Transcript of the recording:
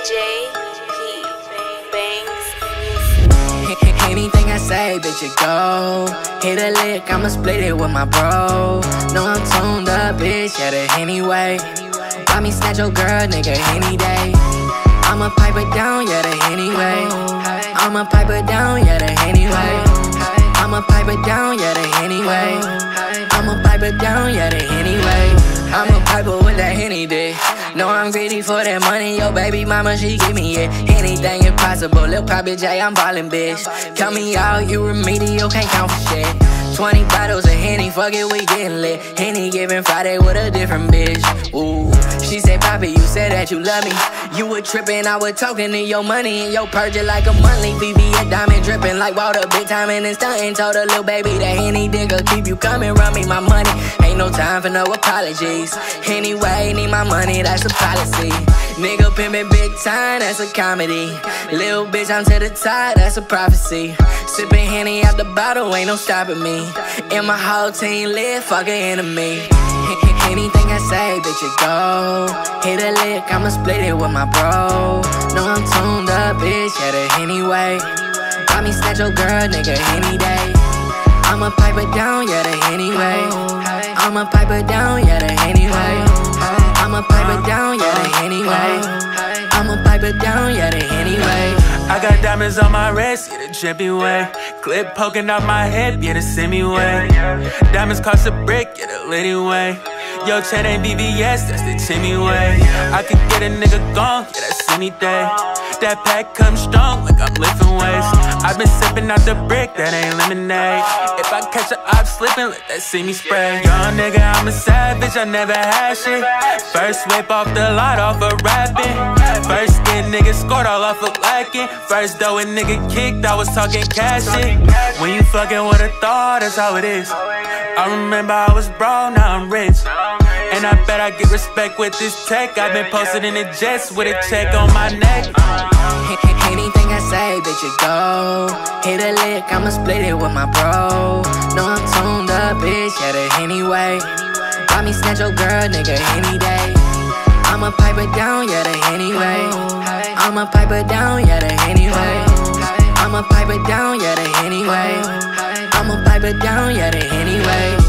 JP Banks Anything I say, bitch, it go. Hit a lick, I'ma split it with my bro. No, I'm tuned up, bitch, yeah, the Hennyway. Buy me snatch your girl, nigga, any day. I'ma pipe it down, yeah, the Hennyway. I'ma pipe it down, yeah, the Hennyway. I'ma pipe it down, yeah, the Hennyway. I'ma pipe it down, yeah, the Hennyway. I'ma pipe it with that Henny dick. Know I'm greedy for that money, yo baby mama, she give me it. Anything impossible, Lil Papi Jay, I'm ballin', bitch. Count me out, you remedial, can't count for shit. 20 bottles of Henny, fuck it, we gettin' lit. Henny giving Friday with a different bitch. Ooh, she said, Papi, you said that you love me. You were trippin', I was talking to your money and your purchase like a monthly. BB, a diamond drippin' like water, big time and stuntin'. Told a little baby that Henny digger keep you coming, run me my money. Ain't no time for no apologies. Anyway, need my money, that's a policy. Nigga pimpin' big time, that's a comedy. Little bitch, I'm to the top, that's a prophecy. Sippin' Henny out the bottle, ain't no stopping me. And my whole team lit, fuck an enemy. Anything I say, bitch, it go. Hit a lick, I'ma split it with my bro. No, I'm tuned up, bitch, yeah, the Hennyway. Buy me snatch your girl, nigga, any day. I'ma pipe it down, yeah, the Hennyway. I'ma pipe it down, yeah, the Hennyway. I'ma pipe it down, yeah, the Hennyway. I'ma pipe it down, yeah, the Hennyway. I got diamonds on my wrist, yeah, the drippy way. Clip poking out my head, yeah, the semi way. Diamonds cost a brick, yeah, the litty way. Yo, chain ain't VVS, that's the Timmy way. I could get a nigga gone, yeah, that's any day. That pack comes strong, like I'm lifting weights. i been sipping out the brick, that ain't lemonade. If I catch a op slipping, let that see me spray. Young nigga, I'm a savage, I never had shit. First whip off the lot off of rapping. Get scored all off of lacking. First though a nigga kicked, I was talking cash. When you fucking with a thought, that's how it is. I remember I was broke, now I'm rich. And I bet I get respect with this tech. I've been posted in the jets with a check on my neck. Anything I say, bitch, it go. Hit a lick, I'ma split it with my bro. No, I'm tuned up, bitch, yeah, the Hennyway. Buy me snatch your girl, nigga, any day. I'ma pipe it down, yeah, the Hennyway. I'ma pipe it down, yeah, the Hennyway. I'ma pipe it down, yeah, the Hennyway. I'ma pipe it down, yeah, the Hennyway.